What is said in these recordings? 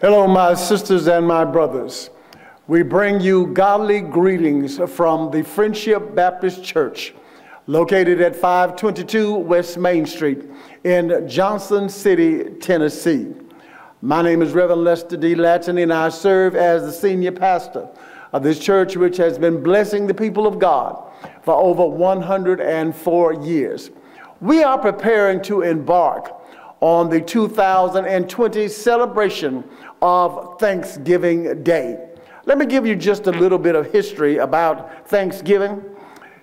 Hello, my sisters and my brothers. We bring you godly greetings from the Friendship Baptist Church, located at 522 West Main Street in Johnson City, Tennessee. My name is Reverend Lester D. Lattany, and I serve as the senior pastor of this church, which has been blessing the people of God for over 104 years. We are preparing to embark on the 2020 celebration of Thanksgiving Day. Let me give you just a little bit of history about Thanksgiving.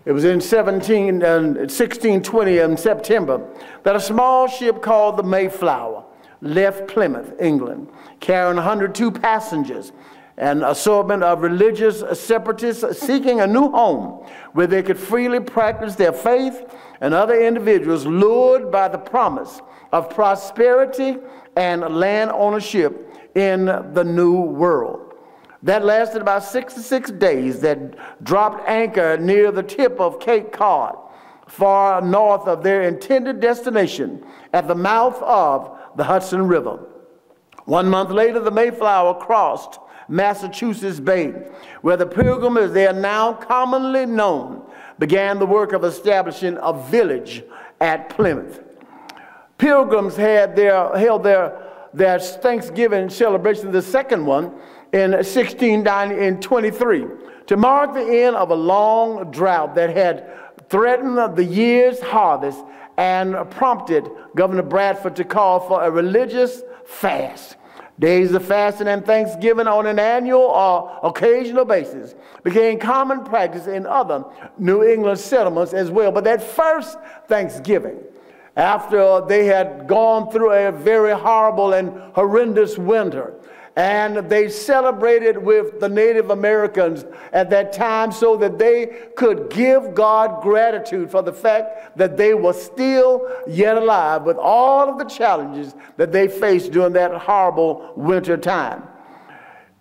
It was in 17, uh, 1620 in September that a small ship called the Mayflower left Plymouth, England, carrying 102 passengers an assortment of religious separatists seeking a new home where they could freely practice their faith and other individuals lured by the promise of prosperity and land ownership in the new world. That lasted about 66 days, that dropped anchor near the tip of Cape Cod, far north of their intended destination at the mouth of the Hudson River. One month later, the Mayflower crossed Massachusetts Bay, where the pilgrims, as they are now commonly known, began the work of establishing a village at Plymouth. Pilgrims had their, held their, their Thanksgiving celebration, the second one, in 1623, to mark the end of a long drought that had threatened the year's harvest and prompted Governor Bradford to call for a religious fast. Days of fasting and thanksgiving on an annual or occasional basis became common practice in other New England settlements as well. But that first Thanksgiving, after they had gone through a very horrible and horrendous winter, and they celebrated with the Native Americans at that time so that they could give God gratitude for the fact that they were still yet alive with all of the challenges that they faced during that horrible winter time.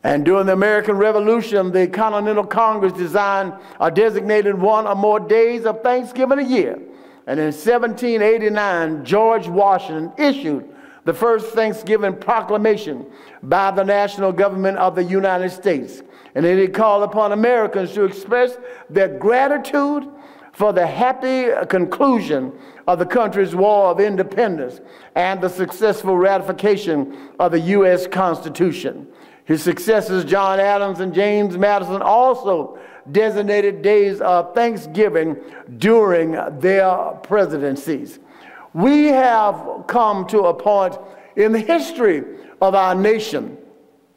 And during the American Revolution, the Continental Congress designed or designated one or more days of Thanksgiving a year. And in 1789, George Washington issued the first Thanksgiving proclamation by the national government of the United States. And it called upon Americans to express their gratitude for the happy conclusion of the country's war of independence and the successful ratification of the U.S. Constitution. His successors, John Adams and James Madison, also designated days of Thanksgiving during their presidencies we have come to a point in the history of our nation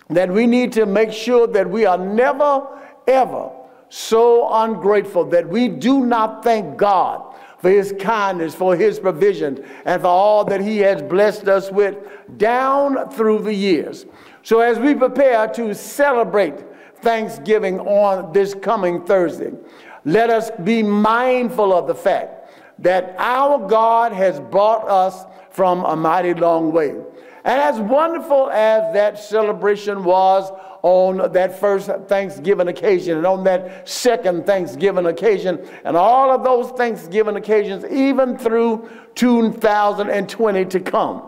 that we need to make sure that we are never, ever so ungrateful that we do not thank God for his kindness, for his provision, and for all that he has blessed us with down through the years. So, as we prepare to celebrate Thanksgiving on this coming Thursday, let us be mindful of the fact that our God has brought us from a mighty long way. And as wonderful as that celebration was on that first Thanksgiving occasion and on that second Thanksgiving occasion and all of those Thanksgiving occasions, even through 2020 to come,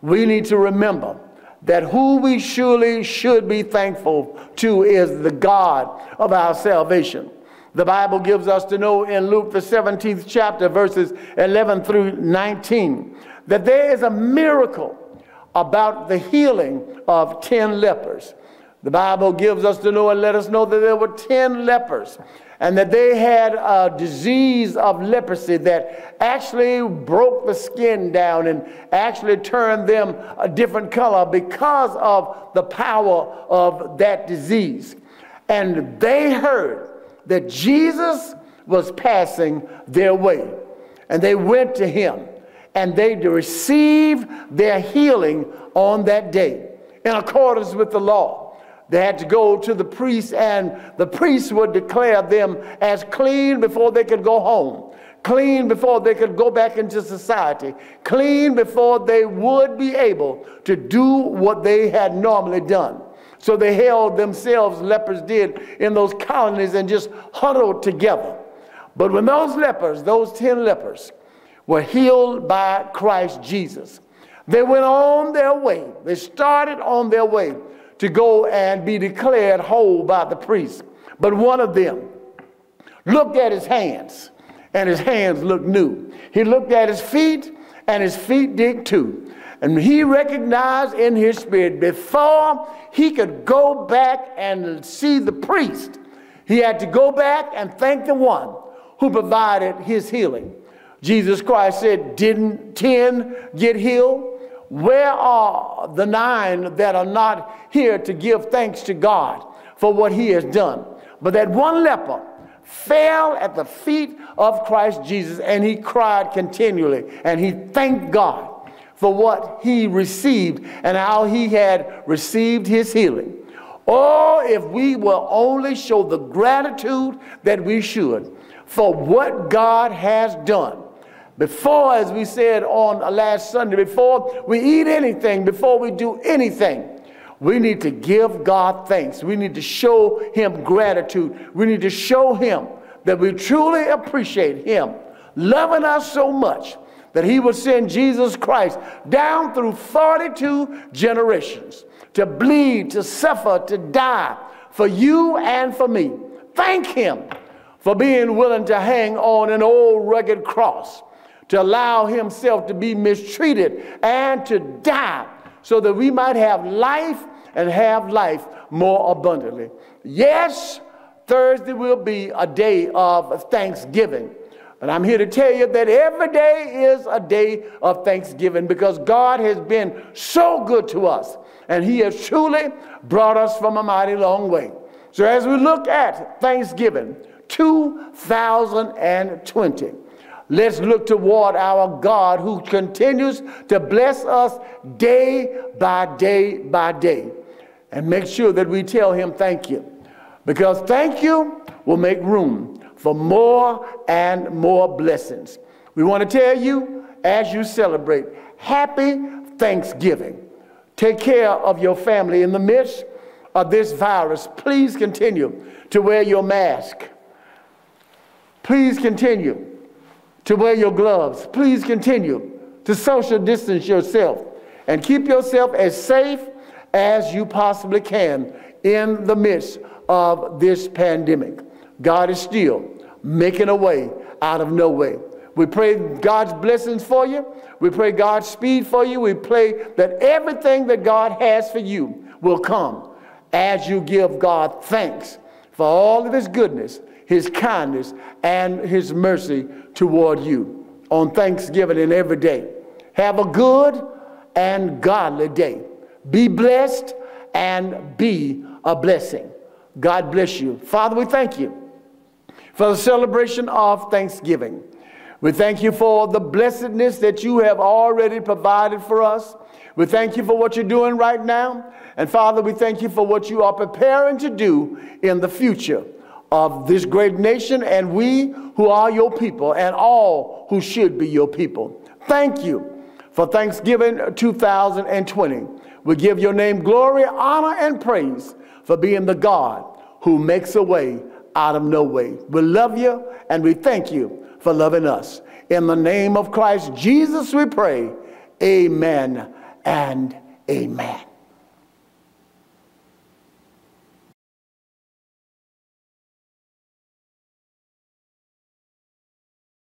we need to remember that who we surely should be thankful to is the God of our salvation. The Bible gives us to know in Luke, the 17th chapter, verses 11 through 19, that there is a miracle about the healing of 10 lepers. The Bible gives us to know and let us know that there were 10 lepers and that they had a disease of leprosy that actually broke the skin down and actually turned them a different color because of the power of that disease. And they heard that Jesus was passing their way. And they went to him and they received their healing on that day in accordance with the law. They had to go to the priest, and the priest would declare them as clean before they could go home, clean before they could go back into society, clean before they would be able to do what they had normally done. So they held themselves, lepers did, in those colonies and just huddled together. But when those lepers, those 10 lepers, were healed by Christ Jesus, They went on their way. They started on their way to go and be declared whole by the priest. But one of them looked at his hands, and his hands looked new. He looked at his feet, and his feet did too. And he recognized in his spirit before he could go back and see the priest, he had to go back and thank the one who provided his healing. Jesus Christ said, Didn't 10 get healed? Where are the nine that are not here to give thanks to God for what he has done? But that one leper fell at the feet of Christ Jesus and he cried continually and he thanked God for what he received and how he had received his healing. Oh, if we will only show the gratitude that we should for what God has done. Before, as we said on last Sunday, before we eat anything, before we do anything, we need to give God thanks. We need to show Him gratitude. We need to show Him that we truly appreciate Him loving us so much that He would send Jesus Christ down through 42 generations to bleed, to suffer, to die for you and for me. Thank Him for being willing to hang on an old rugged cross, to allow Himself to be mistreated and to die so that we might have life and have life more abundantly. Yes, Thursday will be a day of thanksgiving. But I'm here to tell you that every day is a day of thanksgiving because God has been so good to us and He has truly brought us from a mighty long way. So, as we look at Thanksgiving 2020, let's look toward our God who continues to bless us day by day by day and make sure that we tell Him thank you. Because thank you will make room for more and more blessings. We want to tell you as you celebrate, happy Thanksgiving. Take care of your family in the midst of this virus. Please continue to wear your mask. Please continue to wear your gloves. Please continue to social distance yourself and keep yourself as safe as you possibly can in the midst of this pandemic. God is still making a way out of no way. We pray God's blessings for you. We pray God's speed for you. We pray that everything that God has for you will come as you give God thanks for all of his goodness, his kindness, and his mercy toward you on Thanksgiving and every day. Have a good and godly day. Be blessed and be a blessing. God bless you. Father, we thank you for the celebration of Thanksgiving. We thank you for the blessedness that you have already provided for us. We thank you for what you're doing right now. And Father, we thank you for what you are preparing to do in the future of this great nation and we who are your people and all who should be your people. Thank you for Thanksgiving 2020. We give your name glory, honor, and praise for being the God who makes a way out of no way. We love you and we thank you for loving us. In the name of Christ Jesus, we pray. Amen and amen.